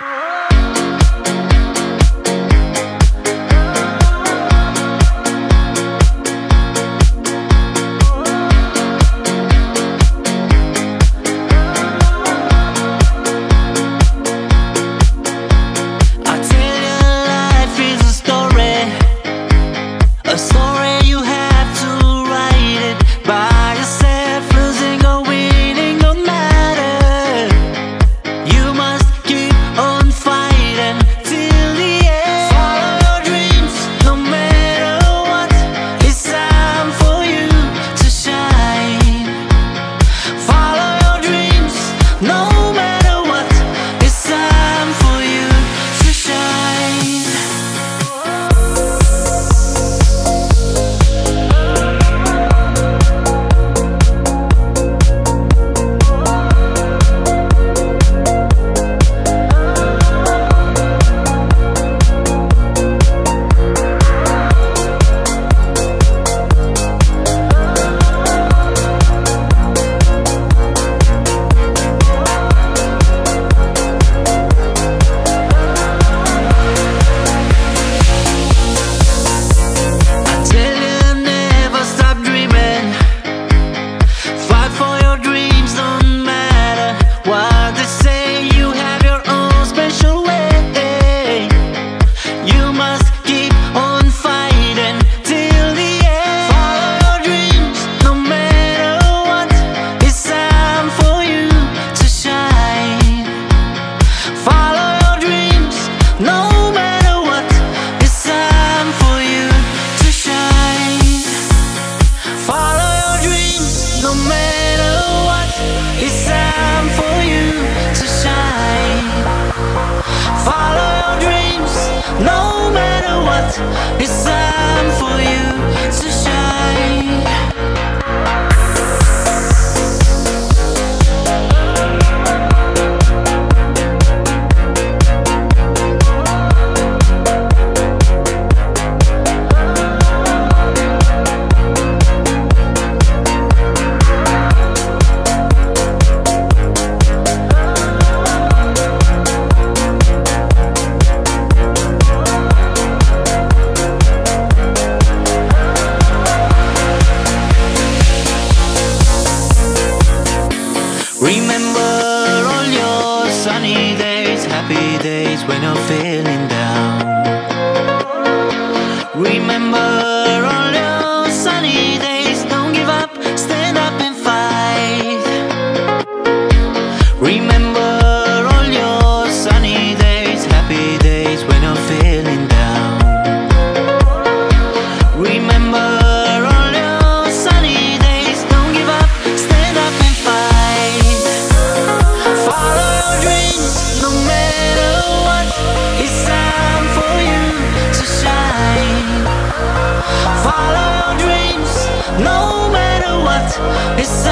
Oh! what it's time for you to shine. remember all your sunny days, happy days when you're feeling down. Remember all Follow your dreams, no matter what. It's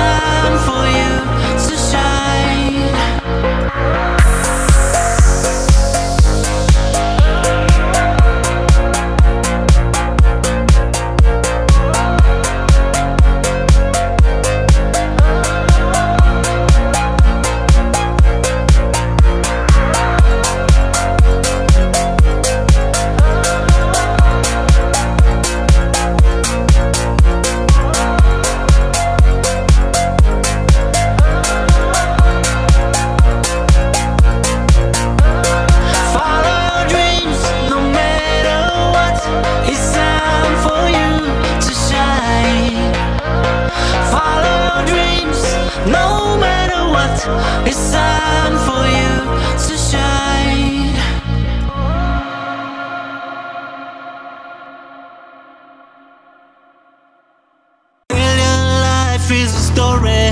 is a story.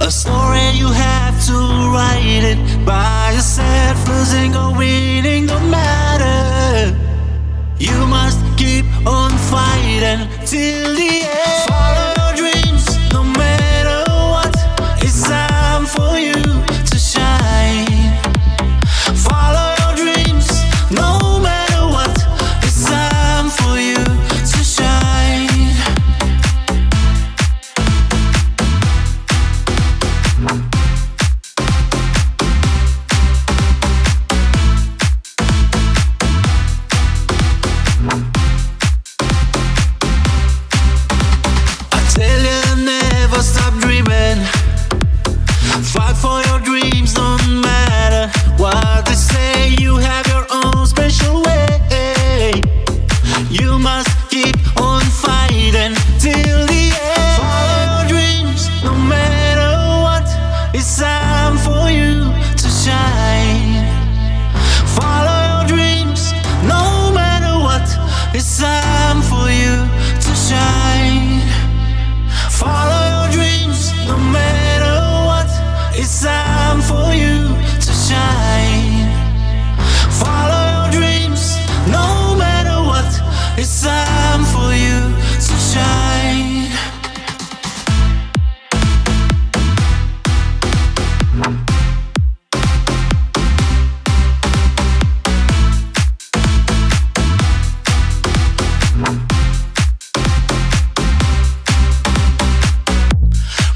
A story you have to write it By yourself, losing or winning, no matter. You must keep on fighting till the end.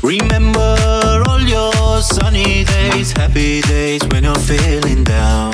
Remember all your sunny days, happy days when you're feeling down.